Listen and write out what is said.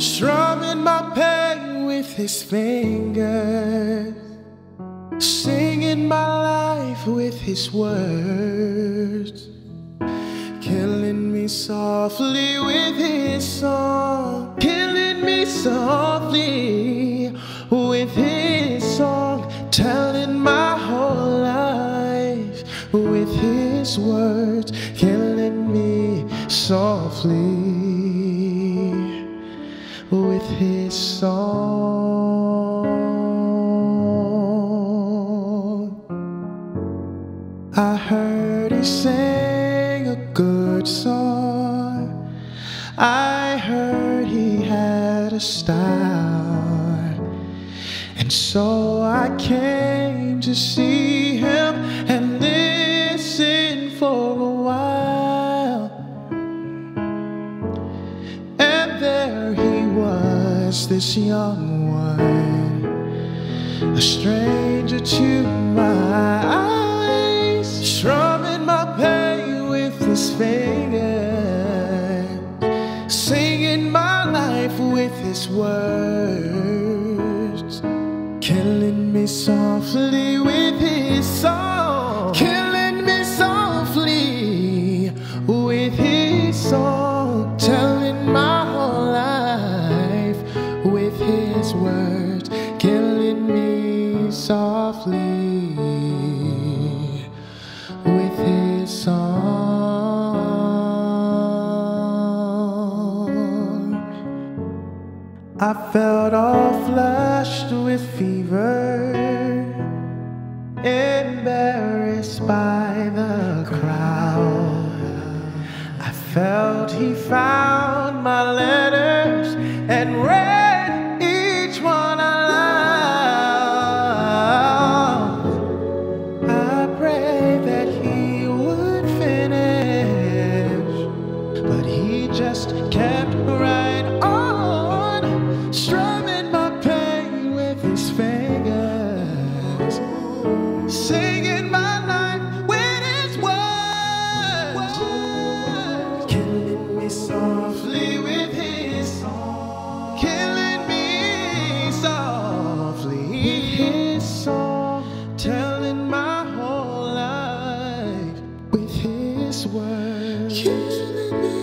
strumming my pain with his fingers, singing my life with his words, killing me softly with his song, killing me softly with his song, telling my whole life with his words, killing me softly with his song. I heard he sang a good song. I heard he had a style. And so I came to see him and was, this young one, a stranger to my eyes, strumming my pain with his fingers, singing my life with his words, killing me softly with his with his song. I felt all flushed with fever, embarrassed by the crowd. I felt he found my letters and read. Jesus.